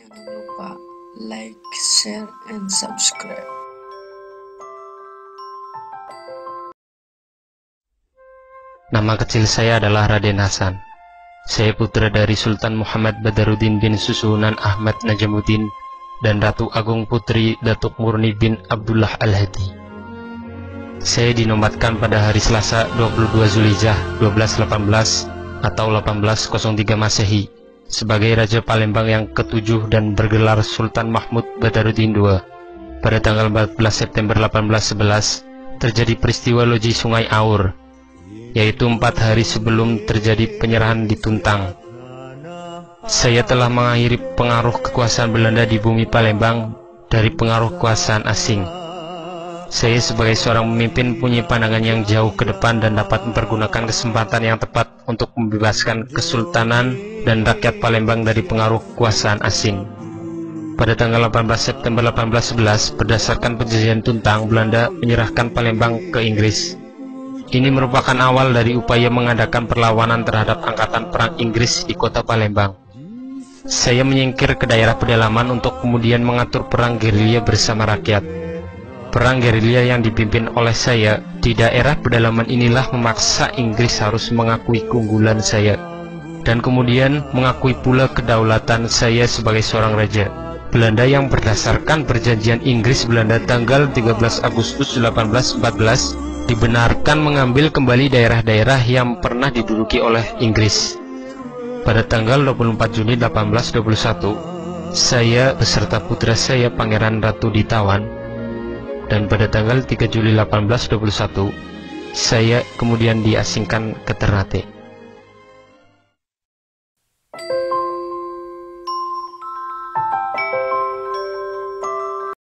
Jangan lupa like, share, and subscribe. Nama kecil saya adalah Raden Hasan. Saya putra dari Sultan Muhammad Badaruddin bin Susunan Ahmad Najamuddin dan Ratu Agung Putri Datuk Murni bin Abdullah Al-Hadi. Saya dinobatkan pada hari Selasa 22 Zulhijjah 1218 atau 1803 Masehi sebagai Raja Palembang yang ketujuh dan bergelar Sultan Mahmud Badaruddin II. Pada tanggal 14 September 1811 terjadi peristiwa loji Sungai Aur yaitu empat hari sebelum terjadi penyerahan di Tuntang. Saya telah mengakhiri pengaruh kekuasaan Belanda di bumi Palembang dari pengaruh kekuasaan asing. Saya sebagai seorang pemimpin punya pandangan yang jauh ke depan dan dapat mempergunakan kesempatan yang tepat untuk membebaskan kesultanan dan rakyat Palembang dari pengaruh kekuasaan asing. Pada tanggal 18 September 1811, berdasarkan perjanjian Tuntang, Belanda menyerahkan Palembang ke Inggris. Ini merupakan awal dari upaya mengadakan perlawanan terhadap Angkatan Perang Inggris di kota Palembang. Saya menyingkir ke daerah pedalaman untuk kemudian mengatur perang gerilya bersama rakyat. Perang gerilya yang dipimpin oleh saya di daerah pedalaman inilah memaksa Inggris harus mengakui keunggulan saya dan kemudian mengakui pula kedaulatan saya sebagai seorang raja. Belanda yang berdasarkan perjanjian Inggris Belanda tanggal 13 Agustus 1814 dibenarkan mengambil kembali daerah-daerah yang pernah diduduki oleh Inggris. Pada tanggal 24 Juni 1821, saya beserta putra saya Pangeran Ratu ditawan dan pada tanggal 3 Juli 1821, saya kemudian diasingkan ke Ternate.